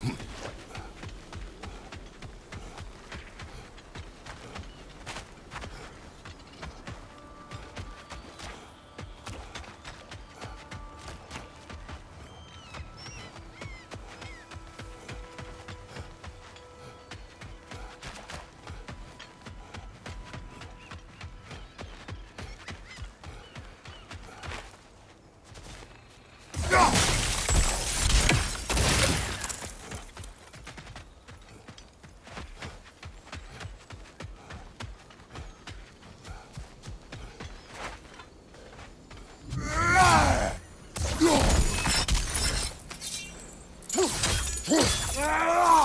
Hmph. Ah!